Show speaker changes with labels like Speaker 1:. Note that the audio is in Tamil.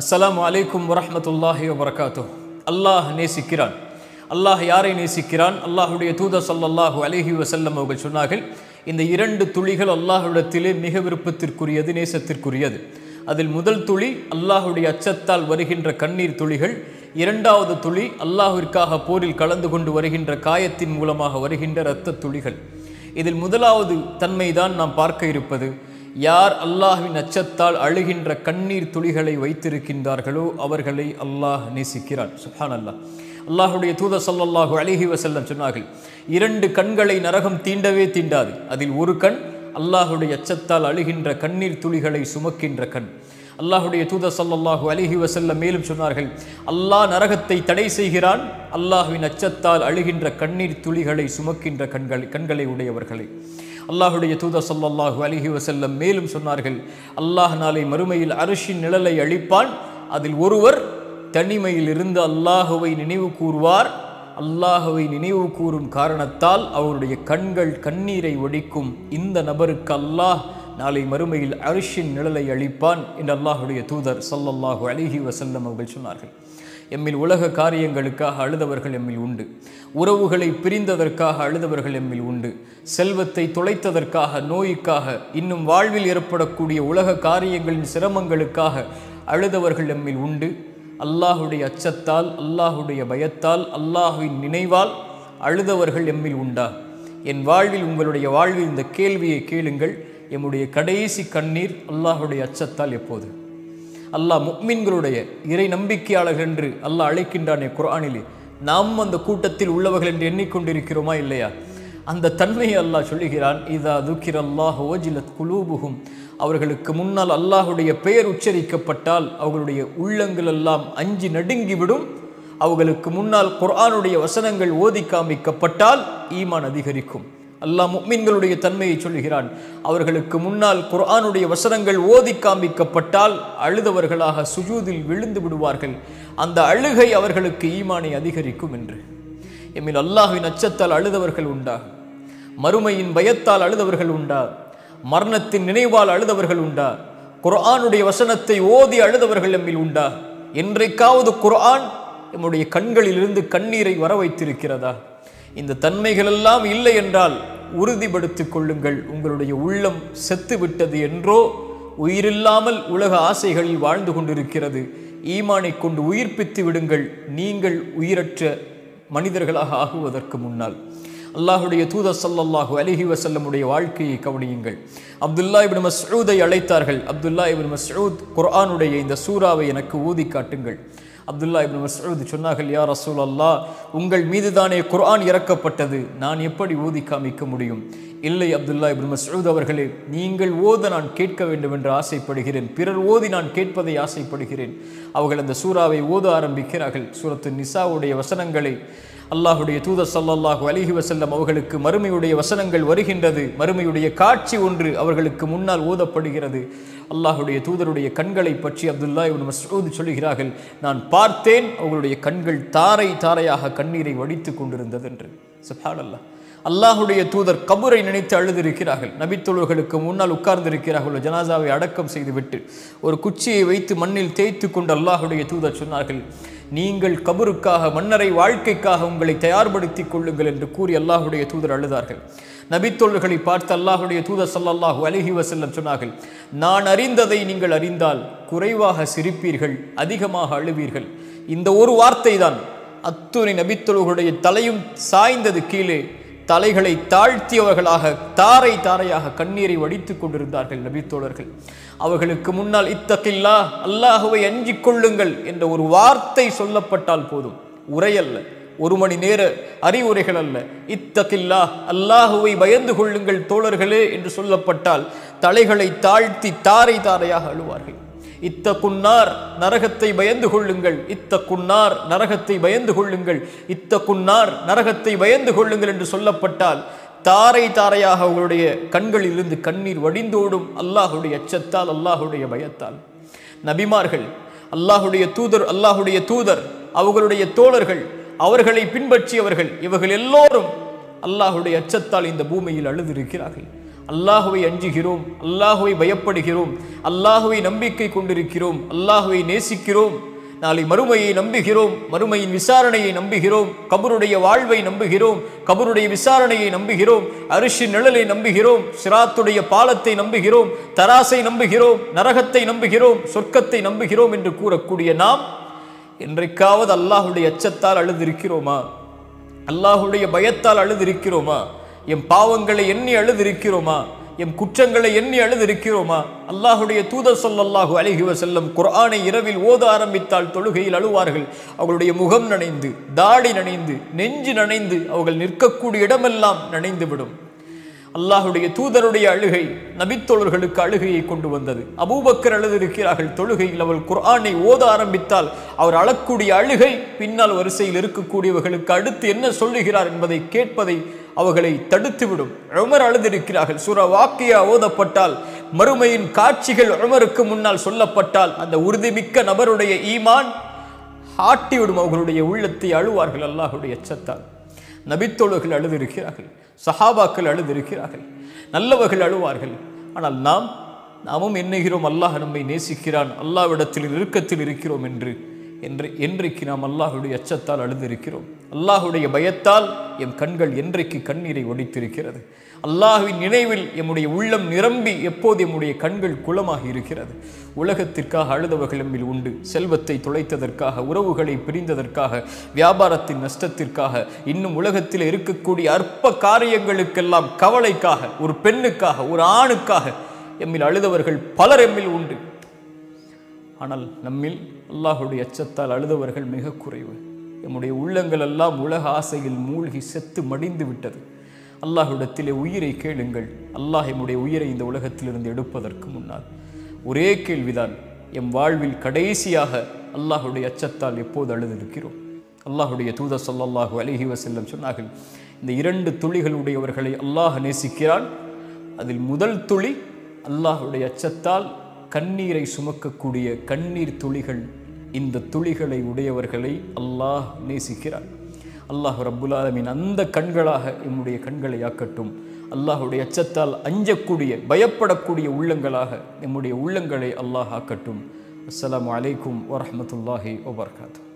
Speaker 1: அஸ்லாம் அலைக்கும் வரமத்துல்லாஹி வபரகாத்து அல்லாஹ் நேசிக்கிறான். அல்லாஹ் யாரை நேசிக்கிறான்? அல்லாஹுடைய தூத சல்லாஹூ அலைஹி வசல்லம் அவர்கள் சொன்னார்கள் இந்த இரண்டு துளிகள் அல்லாஹுடத்திலே மிக விருப்பத்திற்குரியது நேசத்திற்குரியது. அதில் முதல் துளி அல்லாஹுடைய அச்சத்தால் வருகின்ற கண்ணீர் துளிகள் இரண்டாவது துளி அல்லாஹிற்காக போரில் கலந்து கொண்டு வருகின்ற காயத்தின் மூலமாக வருகின்ற இரத்த துளிகள். இதில் முதலாவது தன்மைதான் நாம் பார்க்க இருப்பது யார் அல்லாஹ்வின் அச்சத்தால் அழுகின்ற கண்ணீர் துளிகளை வைத்திருக்கின்றார்களோ அவர்களை அல்லாஹ் நேசிக்கிறான். சுஹான் அல்லாஹ் அல்லாஹுடைய தூத ஸல்லல்லாஹு அழகி வசல்லம் சொன்னார்கள் இரண்டு கண்களை நரகம் தீண்டவே தீண்டாது. அதில் ஒரு கண் அல்லாஹுடைய அச்சத்தால் அழுகின்ற கண்ணீர் துளிகளை சுமக்கின்ற கண். அல்லாஹுடைய தூத சல்லாஹு அலிஹி வசல்ல மேலும் சொன்னார்கள் அல்லாஹ் நரகத்தை தடை செய்கிறான் அல்லாஹ்வின் அச்சத்தால் அழுகின்ற கண்ணீர் துளிகளை சுமக்கின்ற கண்கள் கண்களை உடையவர்களை. அல்லாஹுடைய தூதர் ஸல்லல்லாஹு அலிஹி வசல்லம் மேலும் சொன்னார்கள் அல்லாஹ் நாளை மறுமையில் அரிஷின் நிழலை அளிப்பான் அதில் ஒருவர் தனிமையில் இருந்து அல்லாஹுவை நினைவு கூறுவார் அல்லாஹுவை நினைவு கூறும் காரணத்தால் அவருடைய கண்கள் கண்ணீரை ஒடிக்கும். இந்த நபருக்கு அல்லாஹ் நாளை மறுமையில் அரிஷின் நிழலை அளிப்பான் என்று அல்லாஹுடைய தூதர் சல்லல்லாஹு அலிஹி வசல்லம் அவர்கள் சொன்னார்கள். எம்மில் உலக காரியங்களுக்காக அழுதவர்கள் எம்மில் உண்டு. உறவுகளை பிரிந்ததற்காக அழுதவர்கள் எம்மில் உண்டு. செல்வத்தை தொலைத்ததற்காக நோய்க்காக இன்னும் வாழ்வில் ஏற்படக்கூடிய உலக காரியங்களின் சிரமங்களுக்காக அழுதவர்கள் எம்மில் உண்டு. அல்லாஹுடைய அச்சத்தால் அல்லாஹுடைய பயத்தால் அல்லாஹுவின் நினைவால் அழுதவர்கள் எம்மில் உண்டா? என் வாழ்வில் உங்களுடைய வாழ்வில் இந்த கேள்வியை கேளுங்கள். எம்முடைய கடைசி கண்ணீர் அல்லாஹுடைய அச்சத்தால் எப்போது? அல்லாஹ் முக்மின்களுடைய இறை நம்பிக்கையாளர்கள் என்று அல்லாஹ் அழைக்கின்றானே குரானிலே நாம் அந்த கூட்டத்தில் உள்ளவர்கள் என்று எண்ணிக்கொண்டிருக்கிறோமா இல்லையா? அந்த தன்மையை அல்லாஹ் சொல்லுகிறான் இதா துக்கிர் அல்லாஹ் ஓஜிலத் குலூபுகும் அவர்களுக்கு முன்னால் அல்லாஹுடைய பெயர் உச்சரிக்கப்பட்டால் அவர்களுடைய உள்ளங்கள் எல்லாம் அஞ்சி நடுங்கிவிடும். அவர்களுக்கு முன்னால் குர்ஆனுடைய வசனங்கள் ஓதி காமிக்கப்பட்டால் ஈமான் அதிகரிக்கும். அல்லாஹ் முக்மீன்களுடைய தன்மையை சொல்கிறான் அவர்களுக்கு முன்னால் குர்ஆனுடைய வசனங்கள் ஓதி காண்பிக்கப்பட்டால் அழுதவர்களாக சுஜூதில் விழுந்து விடுவார்கள். அந்த அழுகை அவர்களுக்கு ஈமானை அதிகரிக்கும் என்று. எம்மில் அல்லாஹின் அச்சத்தால் அழுதவர்கள் உண்டா? மறுமையின் பயத்தால் அழுதவர்கள் உண்டா? மரணத்தின் நினைவால் அழுதவர்கள் உண்டா? குர்ஆனுடைய வசனத்தை ஓதி அழுதவர்கள் எம்மில் உண்டா? என்றைக்காவது குர்ஆன் எம்முடைய கண்களிலிருந்து கண்ணீரை வர வைத்திருக்கிறதா இந்த தன்மைகளெல்லாம் இல்லை என்றால் உறுதிப்படுத்திக் கொள்ளுங்கள். உங்களுடைய உள்ளம் செத்துவிட்டது என்றோ உயிரில்லாமல் உலக ஆசைகளில் வாழ்ந்து கொண்டிருக்கிறது. ஈமானை கொண்டு உயிர்ப்பித்து விடுங்கள். நீங்கள் உயிரற்ற மனிதர்களாக ஆகுவதற்கு முன்னால். அல்லாஹுடைய தூத ஸல்லல்லாஹு அலிஹி வசல்லமுடைய வாழ்க்கையை கவனியுங்கள். அப்துல்லா இபின் மஸ்ரூதை அழைத்தார்கள். அப்துல்லா இபின் மஸ்ரூத் குர்ஆனுடைய இந்த சூறாவை எனக்கு ஊதி காட்டுங்கள். அப்துல்லா இப்னு மசூத் சொன்னார்கள் யார் ரசூல் அல்லாஹ் உங்கள் மீதுதானே குர்ஆன் இறக்கப்பட்டது. நான் எப்படி ஊதி காமிக்க முடியும்? இல்லை அப்துல்லா இப்னு மசூத் அவர்களே நீங்கள் ஓத நான் கேட்க வேண்டும் என்று ஆசைப்படுகிறேன். பிறர் ஓதி நான் கேட்பதை ஆசைப்படுகிறேன். அவர்கள் அந்த சூறாவை ஓத ஆரம்பிக்கிறார்கள். சூரத்து நிசாவுடைய வசனங்களை அல்லாஹுடைய தூதர் சல்லாஹு அலிஹி வசல்லம் அவர்களுக்கு மறுமையுடைய வசனங்கள் வருகின்றது. மறுமையுடைய காட்சி ஒன்று அவர்களுக்கு முன்னால் ஓதப்படுகிறது. அல்லாஹுடைய தூதருடைய கண்களை பற்றி அப்துல்லா இவன் மஸ்ஊத் சொல்லுகிறார்கள் நான் பார்த்தேன் அவர்களுடைய கண்கள் தாரை தாரையாக கண்ணீரை வடித்து கொண்டிருந்தது என்று சுப்ஹானல்லாஹ் அல்லாஹுடைய தூதர் கபூரை நினைத்து அழுதிருக்கிறார்கள். நபித்தொழுகளுக்கு முன்னால் உட்கார்ந்திருக்கிறார்கள். ஜனாசாவை அடக்கம் செய்துவிட்டு ஒரு குச்சியை வைத்து மண்ணில் தேய்த்து கொண்டு அல்லாஹுடைய தூதர் சொன்னார்கள் நீங்கள் கபருக்காக மன்னரை வாழ்க்கைக்காக உங்களை தயார்படுத்தி கொள்ளுங்கள் என்று கூறி அல்லாஹுடைய தூதர் அழுதார்கள். நபித்தொழுகளை பார்த்து அல்லாஹுடைய தூதர் சல்லாஹூ அலிஹி வசல்லம் சொன்னார்கள் நான் அறிந்ததை நீங்கள் அறிந்தால் குறைவாக சிரிப்பீர்கள் அதிகமாக அழுவீர்கள். இந்த ஒரு வார்த்தை தான் அத்துணை நபித்தொழுகளுடைய தலையும் சாய்ந்தது கீழே தலைகளை தாழ்த்தியவர்களாக தாரை தாரையாக கண்ணீரை வடித்துக் கொண்டிருந்தார்கள் நபித்தோழர்கள் அவர்களுக்கு முன்னால் இத்தக்கில்லா அல்லாஹுவை அஞ்சிக் கொள்ளுங்கள் என்ற ஒரு வார்த்தை சொல்லப்பட்டால் போதும். உரையல்ல ஒரு மணி நேர அறிவுரைகள் அல்ல. இத்தக்கில்லா அல்லாஹுவை பயந்து கொள்ளுங்கள் தோழர்களே என்று சொல்லப்பட்டால் தலைகளை தாழ்த்தி தாரை தாரையாக அழுவார்கள். இத்த குன்னார் நரகத்தை பயந்து கொள்ளுங்கள். இத்த குன்னார் நரகத்தை பயந்து கொள்ளுங்கள். இத்த குன்னார் நரகத்தை பயந்து கொள்ளுங்கள் என்று சொல்லப்பட்டால் தாரை தாரையாக அவர்களுடைய கண்களிலிருந்து கண்ணீர் வடிந்தோடும் அல்லாஹுடைய அச்சத்தால் அல்லாஹுடைய பயத்தால். நபிமார்கள் அல்லாஹுடைய தூதர் அல்லாஹுடைய தூதர் அவர்களுடைய தோழர்கள் அவர்களை பின்பற்றியவர்கள் இவர்கள் எல்லோரும் அல்லாஹுடைய அச்சத்தால் இந்த பூமியில் அழுதிருக்கிறார்கள். அல்லாஹுவை அஞ்சுகிறோம் அல்லாஹுவை பயப்படுகிறோம் அல்லாஹுவை நம்பிக்கை கொண்டிருக்கிறோம் அல்லாஹுவை நேசிக்கிறோம். நாளை மறுமையை நம்புகிறோம் மறுமையின் விசாரணையை நம்புகிறோம் கபருடைய வாழ்வை நம்புகிறோம் கபருடைய விசாரணையை நம்புகிறோம் அரிசி நிழலை நம்புகிறோம் சிராத்துடைய பாலத்தை நம்புகிறோம் தராசை நம்புகிறோம் நரகத்தை நம்புகிறோம் சொர்க்கத்தை நம்புகிறோம் என்று கூறக்கூடிய நாம் என்றைக்காவது அல்லாஹுடைய அச்சத்தால் அழுதிருக்கிறோமா? அல்லாஹுடைய பயத்தால் அழுதிருக்கிறோமா? என் பாவங்களை எண்ணி அழுதிருக்கிறோமா? எம் குற்றங்களை எண்ணி அழுதிருக்கிறோமா? அல்லாஹுடைய தூதர் சொல்லல்லாஹு அழகிவ செல்லும் குரானை இரவில் ஓத ஆரம்பித்தால் தொழுகையில் அழுவார்கள். அவர்களுடைய முகம் நனைந்து தாடி நனைந்து நெஞ்சு நனைந்து அவர்கள் நிற்கக்கூடிய இடமெல்லாம் நனைந்துவிடும். அல்லாஹுடைய தூதருடைய அழுகை நபித்தோழர்களுக்கு அழுகையை கொண்டு வந்தது. அபூபக்கர் அழுதிருக்கிறார்கள் தொழுகையில் அவள் குர்ஆனை ஓத ஆரம்பித்தால் அவர் அழக்கூடிய அழுகை பின்னால் வரிசையில் இருக்கக்கூடியவர்களுக்கு அடுத்து என்ன சொல்லுகிறார் என்பதை கேட்பதை அவர்களை தடுத்துவிடும். உமர் அழுதிருக்கிறார்கள். சுர வாக்கியா ஓதப்பட்டால் மறுமையின் காட்சிகள் உமருக்கு முன்னால் சொல்லப்பட்டால் அந்த உறுதிமிக்க நபருடைய ஈமான் ஆட்டிவிடும். அவர்களுடைய உள்ளத்தை அழுவார்கள் அல்லாஹுடைய எச்சத்தால் நபித்தோழர்கள் அழுதிருக்கிறார்கள். சஹாபாக்கள் அழுதிருக்கிறார்கள். நல்லவர்கள் அழுவார்கள். ஆனால் நாம் நாமும் எண்ணுகிறோம் அல்லாஹ் நம்மை நேசிக்கிறான். அல்லாவிடத்தில் இறுக்கத்தில் இருக்கிறோம் என்று என்று என்றைக்கு நாம் அல்லாஹுடைய அச்சத்தால் அழுதிருக்கிறோம். அல்லாஹுடைய பயத்தால் எம் கண்கள் என்றைக்கு கண்ணீரை ஒடித்திருக்கிறது? அல்லாஹுவின் நினைவில் எம்முடைய உள்ளம் நிரம்பி எப்போது எம்முடைய கண்கள் குளமாகி இருக்கிறது? உலகத்திற்காக அழுதவர்கள் எம்மில் உண்டு. செல்வத்தை தொலைத்ததற்காக உறவுகளை பிரிந்ததற்காக வியாபாரத்தின் நஷ்டத்திற்காக இன்னும் உலகத்தில் இருக்கக்கூடிய அற்ப காரியங்களுக்கெல்லாம் கவலைக்காக ஒரு பெண்ணுக்காக ஒரு ஆணுக்காக எம்மில் அழுதவர்கள் பலர் எம்மில் உண்டு. ஆனால் நம்மில் அல்லாஹுடைய அச்சத்தால் அழுதவர்கள் மிக குறைவு. நம்முடைய உள்ளங்கள் எல்லாம் உலக ஆசையில் மூழ்கி செத்து மடிந்து விட்டது. அல்லாஹ்விடத்திலே உயிரை கேளுங்கள். அல்லாஹ் எம்முடைய உயிரை இந்த உலகத்திலிருந்து எடுப்பதற்கு முன்னால். ஒரே கேள்விதான். எம் வாழ்வில் கடைசியாக அல்லாஹுடைய அச்சத்தால் எப்போது அழுதிருக்கிறோம்? அல்லாஹுடைய தூத சொல்லாஹு அலிஹி வசல்லம் சொன்னார்கள் இந்த இரண்டு துளிகளுடையவர்களை அல்லாஹ் நேசிக்கிறான். அதில் முதல் துளி அல்லாஹுடைய அச்சத்தால் கண்ணீரை சுமக்கக்கூடிய கண்ணீர் துளிகள் இந்த துளிகளை உடையவர்களை அல்லாஹ் நேசிக்கிறார். அல்லாஹ் ரப்புல் அந்த கண்களாக எம்முடைய கண்களை ஆக்கட்டும். அல்லாஹுடைய அச்சத்தால் அஞ்சக்கூடிய பயப்படக்கூடிய உள்ளங்களாக நம்முடைய உள்ளங்களை அல்லாஹ் ஆக்கட்டும். அஸ்லாம் அலைக்கும் வரமத்துல்லாஹி வபர்காத்து